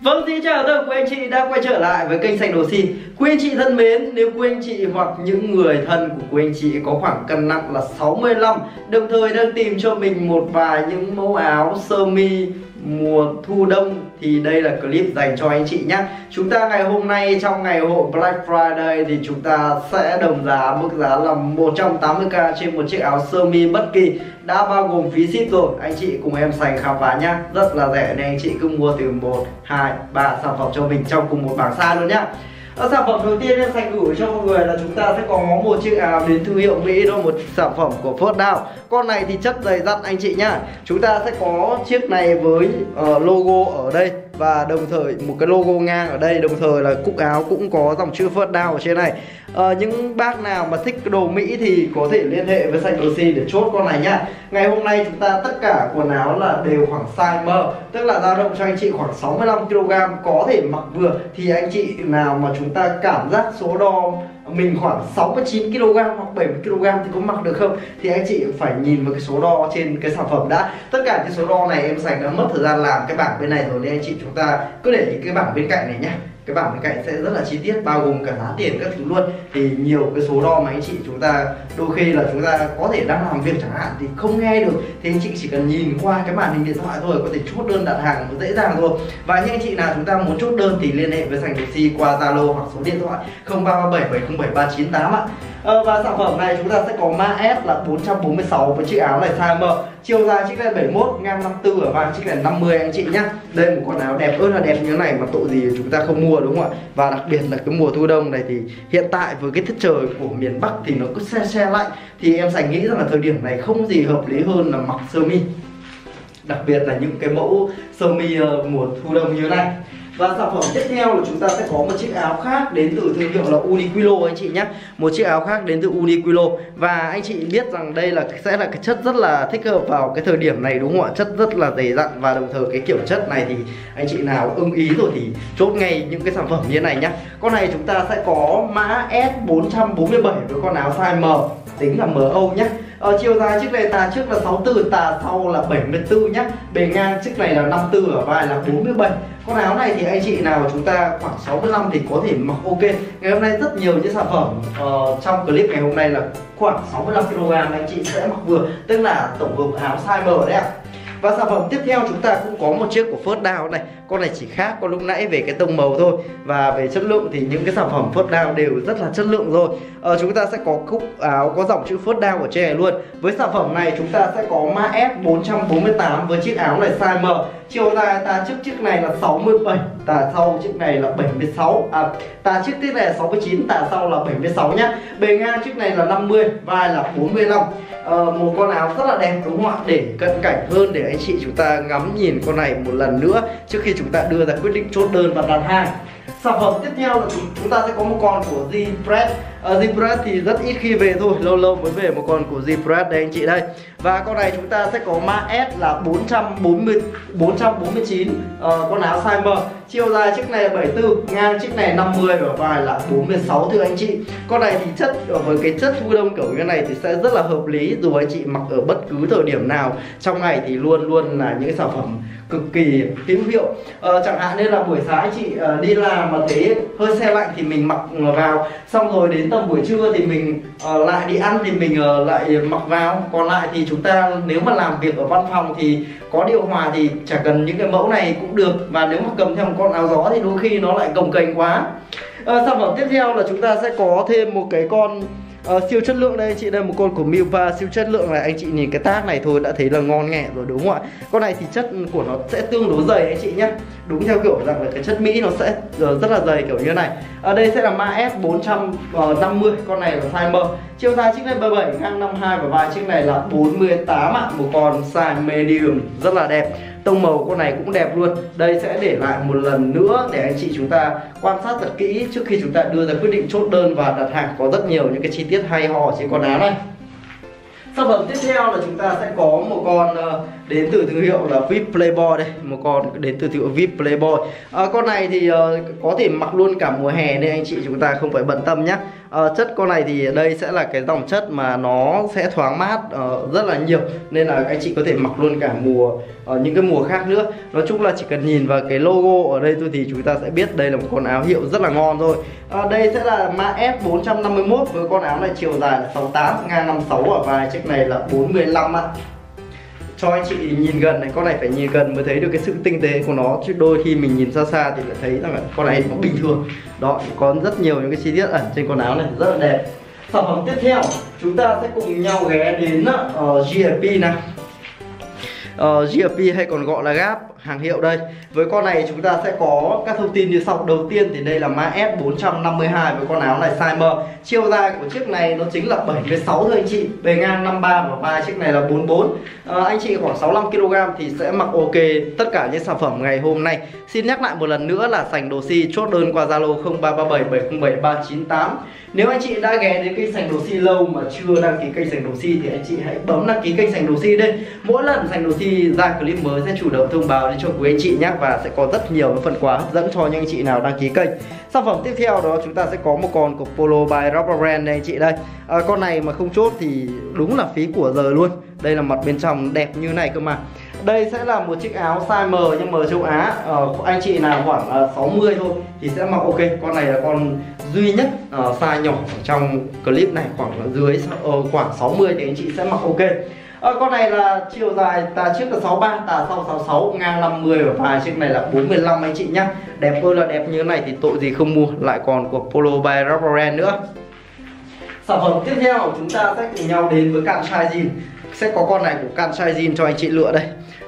Vâng, xin chào tất cả quý anh chị đã quay trở lại với kênh Xanh Đồ Xin. Quý anh chị thân mến, nếu quý anh chị hoặc những người thân của quý anh chị có khoảng cân nặng là 65 Đồng thời đang tìm cho mình một vài những mẫu áo sơ mi mùa thu đông thì đây là clip dành cho anh chị nhé. Chúng ta ngày hôm nay trong ngày hội Black Friday thì chúng ta sẽ đồng giá mức giá là 180k trên một chiếc áo sơ mi bất kỳ. Đã bao gồm phí ship rồi. Anh chị cùng em sành khám phá nhá. Rất là rẻ nên anh chị cứ mua từ 1, 2, 3 sản phẩm cho mình trong cùng một bảng size luôn nhá ở sản phẩm đầu tiên em dành gửi cho mọi người là chúng ta sẽ có một chiếc áo đến thương hiệu Mỹ đó một sản phẩm của First Down con này thì chất dày dặn anh chị nhá. Chúng ta sẽ có chiếc này với uh, logo ở đây và đồng thời một cái logo ngang ở đây đồng thời là cúc áo cũng có dòng chữ First Down ở trên này. À, những bác nào mà thích đồ Mỹ thì có thể liên hệ với Sạch Oxy để chốt con này nhá. Ngày hôm nay chúng ta tất cả quần áo là đều khoảng size M tức là dao động cho anh chị khoảng 65 kg có thể mặc vừa thì anh chị nào mà chúng ta cảm giác số đo mình khoảng 69 kg hoặc 70 kg thì có mặc được không? Thì anh chị phải nhìn vào cái số đo trên cái sản phẩm đã. Tất cả cái số đo này em dành đã mất thời gian làm cái bảng bên này rồi, nên anh chị chúng ta cứ để những cái bảng bên cạnh này nhá cái bảng bên cạnh sẽ rất là chi tiết, bao gồm cả giá tiền các thứ luôn. Thì nhiều cái số đo mà anh chị chúng ta, đôi khi là chúng ta có thể đang làm việc chẳng hạn thì không nghe được. Thì anh chị chỉ cần nhìn qua cái màn hình điện thoại thôi, có thể chốt đơn đặt hàng dễ dàng thôi. Và những anh chị nào chúng ta muốn chốt đơn thì liên hệ với sành taxi qua zalo hoặc số điện thoại 0337707398 ạ. Ờ, và sản phẩm này chúng ta sẽ có mã S là 446 với chiếc áo này size M chiều dài chiếc này 71 ngang 54 ở vai chiếc này 50 anh chị nhá. Đây một con áo đẹp ớt là đẹp như thế này mà tội gì chúng ta không mua đúng không ạ? Và đặc biệt là cái mùa thu đông này thì hiện tại với cái thiết trời của miền Bắc thì nó cứ xe xe lạnh thì em sành nghĩ rằng là thời điểm này không gì hợp lý hơn là mặc sơ mi. Đặc biệt là những cái mẫu sơ mi uh, mùa thu đông như thế này và sản phẩm tiếp theo là chúng ta sẽ có một chiếc áo khác đến từ thương hiệu là Uniqlo anh chị nhé. Một chiếc áo khác đến từ Uniqlo. Và anh chị biết rằng đây là, sẽ là cái chất rất là thích hợp vào cái thời điểm này đúng không ạ? Chất rất là dày dặn và đồng thời cái kiểu chất này thì anh chị nào ưng ý rồi thì chốt ngay những cái sản phẩm như thế này nhé. Con này chúng ta sẽ có mã S447 với con áo size M, Tính là MO nhé ờ, chiều dài chiếc này tà trước là 64 tà sau là 74 nhá. Bề ngang chiếc này là 54 ở vai là 47 con áo này thì anh chị nào chúng ta khoảng 65 thì có thể mặc ok. Ngày hôm nay rất nhiều những sản phẩm uh, trong clip ngày hôm nay là khoảng 65 kg anh chị sẽ mặc vừa. Tức là tổng hợp áo size M đấy ạ và sản phẩm tiếp theo chúng ta cũng có một chiếc của First Down này. Con này chỉ khác con lúc nãy về cái tông màu thôi. Và về chất lượng thì những cái sản phẩm First Down đều rất là chất lượng rồi. Ờ, Chúng ta sẽ có cúc áo có dòng chữ First Down ở trên này luôn. Với sản phẩm này chúng ta sẽ có mã S448 với chiếc áo này size M. Chiều dài tà trước chiếc này là 67 Tà sau chiếc này là 76 À tà trước chiếc này là 69 Tà sau là 76 nhá. Bề ngang chiếc này là 50 Vai là 45 uh, ờ, một con áo rất là đẹp đúng không ạ? Để cận cảnh hơn để anh chị chúng ta ngắm nhìn con này một lần nữa trước khi chúng ta đưa ra quyết định chốt đơn và đặt hàng sản phẩm tiếp theo là chúng ta sẽ có một con của Zpress Ờ, uh, Zpress thì rất ít khi về thôi lâu lâu mới về một con của Zpress đây anh chị đây. Và con này chúng ta sẽ có mã S là 440 449 uh, con áo size M chiều dài chiếc này là 74 ngang chiếc này 50 và vai là 46 thưa anh chị. Con này thì chất ờ, với cái chất thu đông kiểu như này thì sẽ rất là hợp lý dù anh chị mặc ở bất cứ thời điểm nào trong ngày thì luôn luôn là những sản phẩm cực kỳ hữu hiệu. Ờ, chẳng hạn như là buổi sáng anh chị uh, đi làm mà thấy hơi xe lạnh thì mình mặc vào xong rồi đến tầm buổi trưa thì mình uh, lại đi ăn thì mình uh, lại mặc vào. Còn lại thì chúng ta nếu mà làm việc ở văn phòng thì có điều hòa thì chẳng cần những cái mẫu này cũng được. Và nếu mà cầm theo một con áo gió thì đôi khi nó lại cồng kềnh quá. Uh, sản phẩm tiếp theo là chúng ta sẽ có thêm một cái con uh, siêu chất lượng đây anh chị đây một con của Milva siêu chất lượng này. Anh chị nhìn cái tác này thôi đã thấy là ngon nghẹ rồi đúng không ạ? Con này thì chất của nó sẽ tương đối dày anh chị nhé đúng theo kiểu rằng là cái chất Mỹ nó sẽ ờ, rất là dày kiểu như này. Ở đây sẽ là ma S 450 ờ, con này là size M. Chiều dài chiếc này 37 ngang 52 và vai chiếc này là 48 ạ. Một con size medium rất là đẹp tông màu con này cũng đẹp luôn. Đây sẽ để lại một lần nữa để anh chị chúng ta quan sát thật kỹ trước khi chúng ta đưa ra quyết định chốt đơn và đặt hàng. Có rất nhiều những cái chi tiết hay ho trên con áo này. Sản phẩm tiếp theo là chúng ta sẽ có một con ờ, đến từ thương hiệu là VIP Playboy đây một con đến từ thương hiệu VIP Playboy. À, con này thì uh, có thể mặc luôn cả mùa hè nên anh chị chúng ta không phải bận tâm nhé à, ờ, chất con này thì đây sẽ là cái dòng chất mà nó sẽ thoáng mát uh, rất là nhiều nên là anh chị có thể mặc luôn cả mùa uh, những cái mùa khác nữa. Nói chung là chỉ cần nhìn vào cái logo ở đây thôi thì chúng ta sẽ biết đây là một con áo hiệu rất là ngon rồi à, đây sẽ là mã S451 với con áo này chiều dài là 68 ngang 56 ở vai chiếc này là 45 ạ cho anh chị nhìn gần này con này phải nhìn gần mới thấy được cái sự tinh tế của nó. Chứ đôi khi mình nhìn xa xa thì lại thấy rằng là con này nó bình thường. Đó có rất nhiều những cái chi tiết ẩn trên con áo này rất là đẹp. Sản phẩm tiếp theo chúng ta sẽ cùng nhau ghé đến ờ, uh, GFP này uh, ờ, GFP hay còn gọi là Gap hàng hiệu đây. Với con này chúng ta sẽ có các thông tin như sau. Đầu tiên thì đây là mã S452 với con áo này size M chiều dài của chiếc này nó chính là 76 thôi anh chị. Bề ngang 53 và ba chiếc này là 44 à, anh chị khoảng 65 kg thì sẽ mặc ok tất cả những sản phẩm ngày hôm nay. Xin nhắc lại một lần nữa là sành đồ si chốt đơn qua Zalo 0337 707 398 nếu anh chị đã ghé đến kênh sành đồ si lâu mà chưa đăng ký kênh sành đồ si thì anh chị hãy bấm đăng ký kênh sành đồ si đây mỗi lần sành đồ si ra clip mới sẽ chủ động thông báo đến cho quý anh chị nhé và sẽ có rất nhiều phần quà hấp dẫn cho những anh chị nào đăng ký kênh. Sản phẩm tiếp theo đó chúng ta sẽ có một con của Polo by Rubber Brand đây anh chị đây. À, con này mà không chốt thì đúng là phí của giờ luôn. Đây là mặt bên trong đẹp như này cơ mà. Đây sẽ là một chiếc áo size M nhưng M châu Á. Uh, anh chị nào khoảng ờ, uh, 60 thôi thì sẽ mặc ok. Con này là con duy nhất uh, size nhỏ trong clip này khoảng dưới uh, khoảng 60 thì anh chị sẽ mặc ok à, con này là chiều dài tà trước là 63 tà sau 66 ngang 50 và phải chiếc này là 45 anh chị nhá. Đẹp ơi là đẹp như thế này thì tội gì không mua lại còn của Polo by Rubber nữa. Sản phẩm tiếp theo chúng ta sẽ cùng nhau đến với cạn size jean. Sẽ có con này của cạn size jean cho anh chị lựa đây.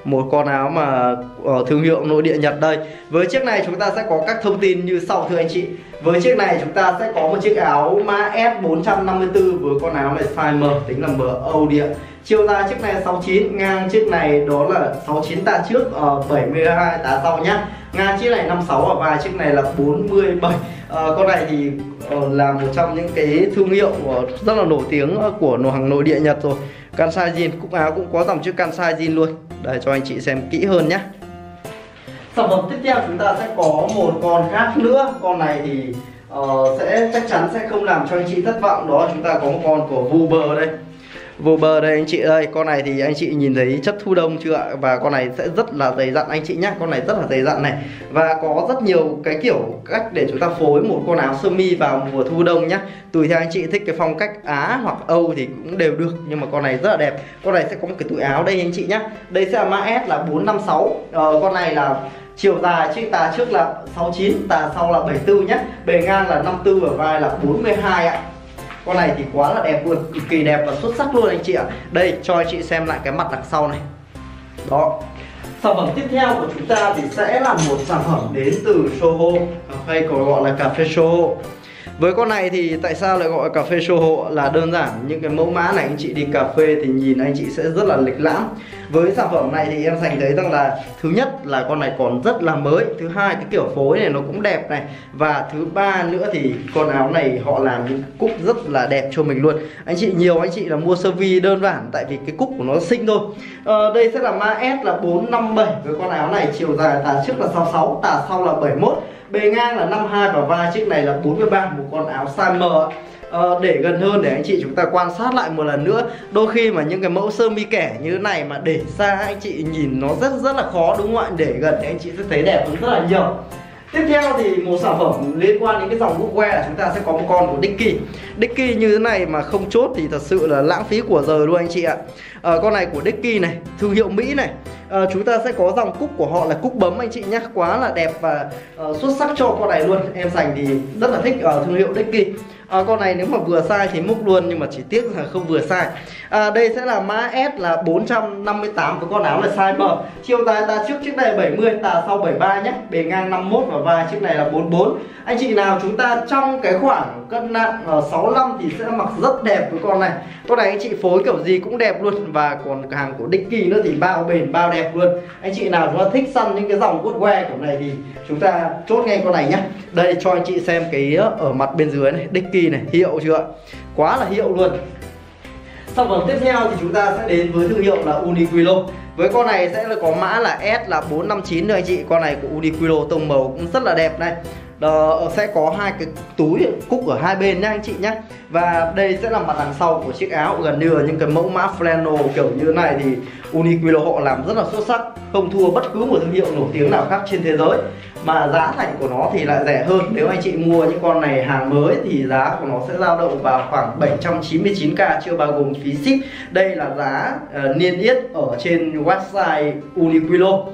Một con áo mà ở thương hiệu nội địa Nhật đây. Với chiếc này chúng ta sẽ có các thông tin như sau thưa anh chị. Với chiếc này chúng ta sẽ có một chiếc áo mã S454 với con áo này size M tính là M Âu địa chiều dài chiếc này 69 ngang chiếc này đó là 69 tạ trước ờ, ở 72 tạ sau nhá. Ngang chiếc này 56 và chiếc này là 47 à, ờ, con này thì uh, là một trong những cái thương hiệu uh, rất là nổi tiếng của hàng nội địa Nhật rồi. Kansai Jean cúc áo cũng có dòng chữ Kansai Jean luôn. Đây cho anh chị xem kỹ hơn nhé sản phẩm tiếp theo chúng ta sẽ có một con khác nữa. Con này thì uh, sẽ chắc chắn sẽ không làm cho anh chị thất vọng. Đó chúng ta có một con của Vuber đây vô bờ đây anh chị ơi con này thì anh chị nhìn thấy chất thu đông chưa ạ? Và con này sẽ rất là dày dặn anh chị nhé con này rất là dày dặn này. Và có rất nhiều cái kiểu cách để chúng ta phối một con áo sơ mi vào mùa thu đông nhé tùy theo anh chị thích cái phong cách á hoặc âu thì cũng đều được nhưng mà con này rất là đẹp. Con này sẽ có một cái túi áo đây anh chị nhé đây sẽ là mã S là 456 ờ, con này là chiều dài chiếc tà trước là 69 tà sau là 74 nhé bề ngang là 54 và vai là 42 ạ con này thì quá là đẹp luôn, cực kỳ đẹp và xuất sắc luôn anh chị ạ. Đây, cho anh chị xem lại cái mặt đằng sau này. Đó. Sản phẩm tiếp theo của chúng ta thì sẽ là một sản phẩm đến từ Soho, hay còn gọi là cà phê Soho với con này thì tại sao lại gọi cà phê Soho là đơn giản? Những cái mẫu mã này anh chị đi cà phê thì nhìn anh chị sẽ rất là lịch lãm. Với sản phẩm này thì em dành thấy rằng là thứ nhất là con này còn rất là mới. Thứ hai cái kiểu phối này nó cũng đẹp này. Và thứ ba nữa thì con áo này họ làm những cúc rất là đẹp cho mình luôn. Anh chị nhiều anh chị là mua sơ vi đơn giản tại vì cái cúc của nó xinh thôi. Ờ, đây sẽ là mã S là 457 với con áo này chiều dài tà trước là 66 tà sau là 71 bề ngang là 52 và vai chiếc này là 43 một con áo size M Ờ, để gần hơn để anh chị chúng ta quan sát lại một lần nữa. Đôi khi mà những cái mẫu sơ mi kẻ như thế này mà để xa anh chị nhìn nó rất rất là khó đúng không ạ? Để gần thì anh chị sẽ thấy đẹp hơn rất là nhiều. Tiếp theo thì một sản phẩm liên quan đến cái dòng bookwear là chúng ta sẽ có một con của Dicky Dicky như thế này mà không chốt thì thật sự là lãng phí của giờ luôn anh chị ạ. À, Con này của Dicky này, thương hiệu Mỹ này. À, Chúng ta sẽ có dòng cúc của họ là cúc bấm anh chị nhé Quá là đẹp và uh, xuất sắc cho con này luôn. Em dành thì rất là thích uh, thương hiệu Dicky. À, con này nếu mà vừa size thì múc luôn nhưng mà chỉ tiếc là không vừa size. À, đây sẽ là mã S là 458 với con áo là size M. Chiều dài ta trước chiếc này 70 tà sau 73 nhé bề ngang 51 và vai chiếc này là 44 anh chị nào chúng ta trong cái khoảng cân nặng ờ, ở 65 thì sẽ mặc rất đẹp với con này. Con này anh chị phối kiểu gì cũng đẹp luôn. Và còn hàng của Dicky nữa thì bao bền, bao đẹp luôn. Anh chị nào chúng ta thích săn những cái dòng woodwear kiểu này thì chúng ta chốt ngay con này nhé đây, cho anh chị xem cái ờ, ở mặt bên dưới này Dicky này, hiệu chưa quá là hiệu luôn. Sản phẩm tiếp theo thì chúng ta sẽ đến với thương hiệu là Uniqlo. Với con này sẽ là có mã là S là 459 nữa anh chị. Con này của Uniqlo tông màu cũng rất là đẹp này đó, sẽ có hai cái túi cúc ở hai bên nha anh chị nhé và đây sẽ là mặt đằng sau của chiếc áo gần như là những cái mẫu mã flannel kiểu như thế này thì Uniqlo họ làm rất là xuất sắc. Không thua bất cứ một thương hiệu nổi tiếng nào khác trên thế giới. Mà giá thành của nó thì lại rẻ hơn. Nếu anh chị mua những con này hàng mới thì giá của nó sẽ dao động vào khoảng 799k chưa bao gồm phí ship. Đây là giá uh, niêm yết ở trên website Uniqlo.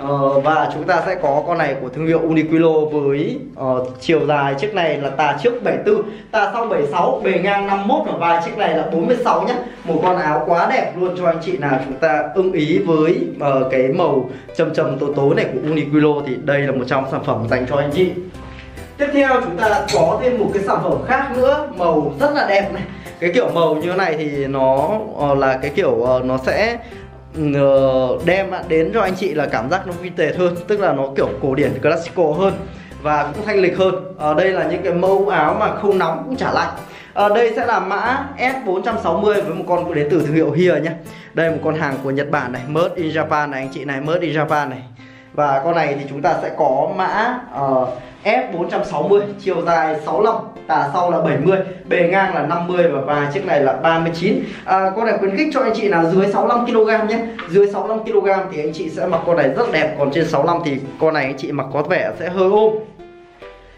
Ờ, và chúng ta sẽ có con này của thương hiệu Uniqlo với uh, chiều dài chiếc này là tà trước 74 tà sau 76 bề ngang 51 và vai chiếc này là 46 nhé một con áo quá đẹp luôn cho anh chị nào chúng ta ưng ý với uh, cái màu trầm trầm tối tối này của Uniqlo thì đây là một trong sản phẩm dành cho anh chị. Tiếp theo chúng ta có thêm một cái sản phẩm khác nữa màu rất là đẹp này. Cái kiểu màu như thế này thì nó uh, là cái kiểu uh, nó sẽ Ờ, đem đến cho anh chị là cảm giác nó vintage hơn tức là nó kiểu cổ điển classical hơn và cũng thanh lịch hơn. Ở đây là những cái mẫu áo mà không nóng cũng chả lạnh. Ở đây sẽ là mã S460 với một con đến từ thương hiệu Hia nhé đây một con hàng của Nhật Bản này Made in Japan này anh chị này Made in Japan này. Và con này thì chúng ta sẽ có mã uh, F460 chiều dài 65 tà sau là 70 bề ngang là 50 và và chiếc này là 39 à, con này khuyến khích cho anh chị là dưới 65 kg nhé. Dưới 65 kg thì anh chị sẽ mặc con này rất đẹp còn trên 65 thì con này anh chị mặc có vẻ sẽ hơi ôm.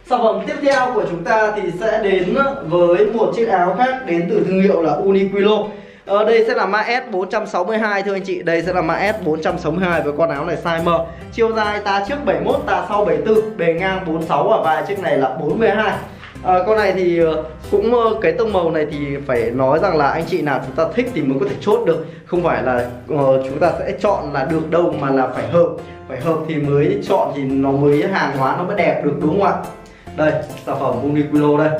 Sản phẩm tiếp theo của chúng ta thì sẽ đến với một chiếc áo khác đến từ thương hiệu là Uniqlo ở ờ, đây sẽ là mã S462 thưa anh chị. Đây sẽ là mã S462 với con áo này size M. Chiều dài ta trước 71, ta sau 74 Bề ngang 46 à, và vai chiếc này là 42 à, ờ, Con này thì ờ, cũng ờ, cái tông màu này thì phải nói rằng là anh chị nào chúng ta thích thì mới có thể chốt được. Không phải là uh, chúng ta sẽ chọn là được đâu mà là phải hợp. Phải hợp thì mới chọn thì nó mới hàng hóa nó mới đẹp được đúng không ạ? Đây sản phẩm Uniqlo đây.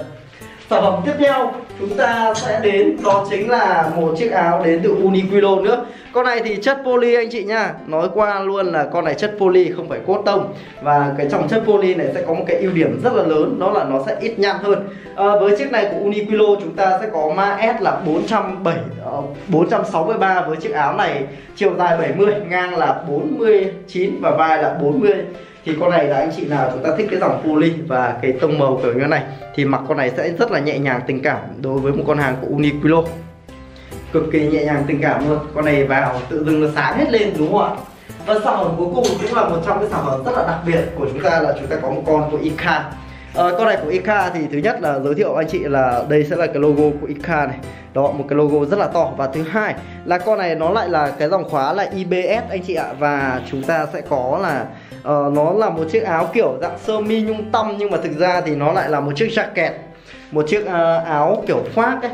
Sản phẩm tiếp theo chúng ta sẽ đến đó chính là một chiếc áo đến từ Uniqlo nữa. Con này thì chất poly anh chị nha. Nói qua luôn là con này chất poly không phải cốt tông. Và cái trong chất poly này sẽ có một cái ưu điểm rất là lớn đó là nó sẽ ít nhăn hơn. À, với chiếc này của Uniqlo chúng ta sẽ có ma S là 407 463 ờ, với chiếc áo này chiều dài 70 ngang là 49 và vai là 40 thì con này là anh chị nào chúng ta thích cái dòng poly và cái tông màu kiểu như này, thì mặc con này sẽ rất là nhẹ nhàng tình cảm đối với một con hàng của Uniqlo. Cực kỳ nhẹ nhàng tình cảm luôn. Con này vào tự dưng nó sáng hết lên, đúng không ạ? Và sản phẩm cuối cùng cũng là một trong cái sản phẩm rất là đặc biệt của chúng ta là chúng ta có một con của Ika. Ờ, à, con này của Ika thì thứ nhất là giới thiệu anh chị là đây sẽ là cái logo của Ika này. Đó một cái logo rất là to. Và thứ hai là con này nó lại là cái dòng khóa là IBS anh chị ạ. Và chúng ta sẽ có là uh, nó là một chiếc áo kiểu dạng sơ mi nhung tăm nhưng mà thực ra thì nó lại là một chiếc jacket một chiếc uh, áo kiểu khoác ấy.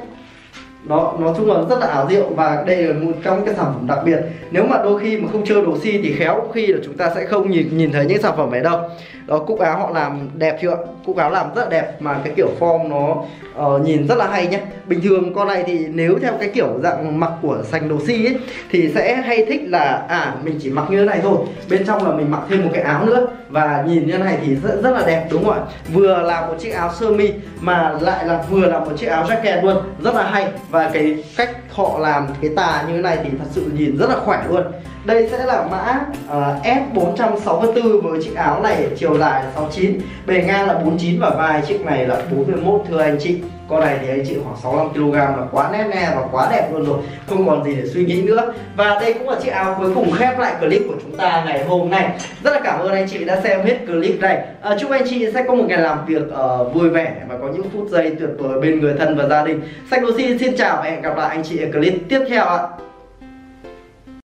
Đó nói chung là rất là ảo diệu và đây là một trong cái sản phẩm đặc biệt. Nếu mà đôi khi mà không chơi đồ si thì khéo khi là chúng ta sẽ không nhìn nhìn thấy những sản phẩm này đâu đó cúc áo họ làm đẹp chưa ạ, cúc áo làm rất là đẹp mà cái kiểu form nó uh, nhìn rất là hay nhé bình thường con này thì nếu theo cái kiểu dạng mặc của sành đồ si ấy thì sẽ hay thích là à mình chỉ mặc như thế này thôi. Bên trong là mình mặc thêm một cái áo nữa. Và nhìn như thế này thì rất rất là đẹp đúng không ạ? Vừa là một chiếc áo sơ mi mà lại là vừa là một chiếc áo jacket luôn. Rất là hay. Và cái cách họ làm cái tà như thế này thì thật sự nhìn rất là khỏe luôn đây sẽ là mã à, uh, S464 với chiếc áo này chiều dài là 69 bề ngang là 49 và vai chiếc này là 41 thưa anh chị. Con này thì anh chị khoảng 65 kg là quá nét nè và quá đẹp luôn rồi không còn gì để suy nghĩ nữa. Và đây cũng là chiếc áo cuối cùng khép lại clip của chúng ta ngày hôm nay. Rất là cảm ơn anh chị đã xem hết clip này. À, chúc anh chị sẽ có một ngày làm việc uh, vui vẻ và có những phút giây tuyệt vời bên người thân và gia đình. Sách Lucy Xin chào và hẹn gặp lại anh chị ở clip tiếp theo ạ.